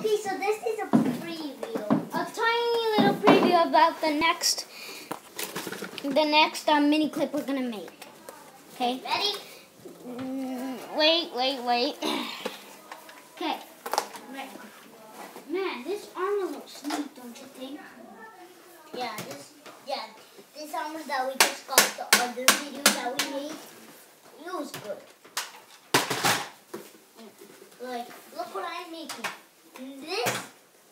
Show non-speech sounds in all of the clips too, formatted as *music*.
Okay, so this is a preview. A tiny little preview about the next, the next uh, mini clip we're gonna make. Okay. Ready? Mm, wait, wait, wait. *sighs* Okay. Man, this armor looks neat, don't you think? Yeah, this yeah, this armor that we just got the other video that we made, it was good. Like, look what I'm making. This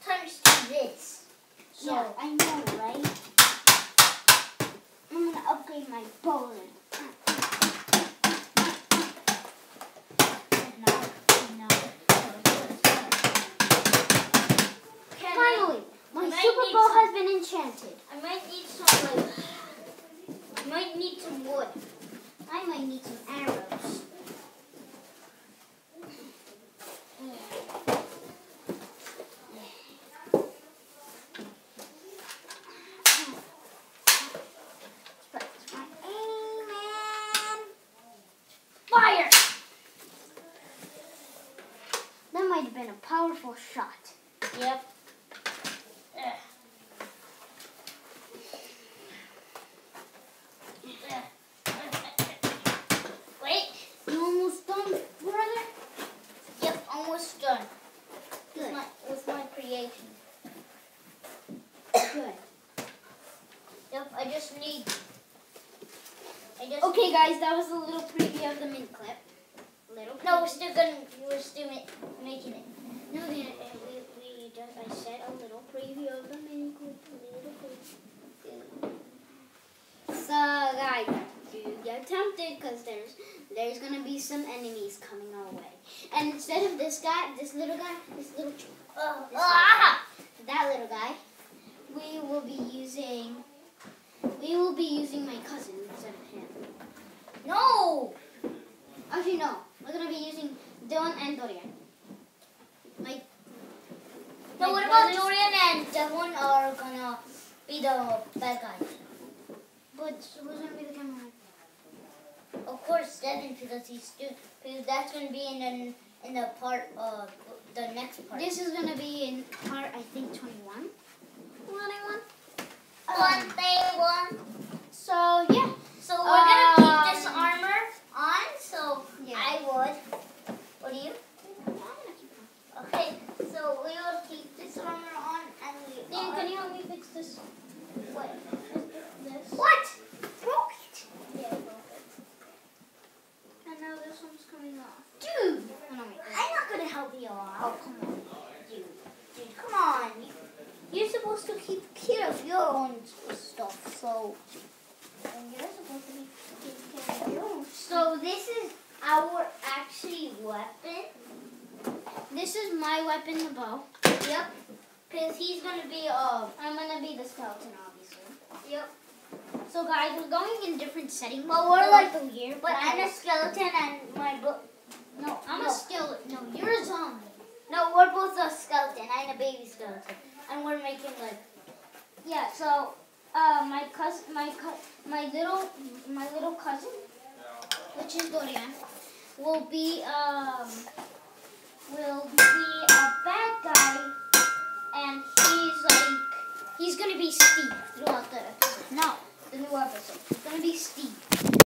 turns to this. So yeah, I know, right? I'm gonna upgrade my bow then. No, no. can Finally, my super need bow some- has been enchanted. I, I might need some like I might need some wood. I might need some arrows. Practice my aim and Fire! That might have been a powerful shot. Yep. Ugh. Wait. You almost done, brother? Yep, almost done. With Good. my, with my creation. Good. Yep, I just need. I just Okay, guys, that was a little preview of the mini clip. Little. No, we're still gonna. We're still ma- making it. No, we, we just, I said a little preview of the mini clip. A little preview. So, guys, do get tempted because there's there's gonna be some enemies coming our way. And instead of this guy, this little guy, this little Oh, This ah! that little guy, we will be using we will be using my cousin instead of him. No! Actually, no, we're gonna be using Dylan and Dorian. My No, my what about Dorian and Devon are gonna be the bad guys? But who's gonna be the cameraman? Of course, Devin, because he's because that's gonna be in the in the part of the next part. This is gonna be in part I think 21. 21. one day one. So yeah. So we're gonna keep Um, this armor on. So Yeah. I would. What do you? Okay. So we will keep this armor on, and we. Dan, are- can you help me fix this? What? This. What? Broke it. Yeah, And now this one's coming off. Dude, Oh, no, I'm not gonna help you out. Oh, come on. Dude, dude, come on. You, you're supposed to keep care of your own stuff, so. And you're supposed to be taking care of your own. So this is our actually weapon. This is my weapon, the bow. Yep. Cause he's gonna be uh. I'm gonna be the skeleton, obviously. Yep. So guys, we're going in different settings. But we're like- the year. But I'm a skeleton and my book. no, I'm no. a skeleton. No, you're a zombie. No, we're both a skeleton. I'm a baby skeleton, and we're making like. Yeah. So, uh, my cousin, my co- my little, my little cousin, which is Dorian, will be um, will be a bad guy, he's gonna be Steve throughout the episode. No, the new episode. It's gonna be Steve.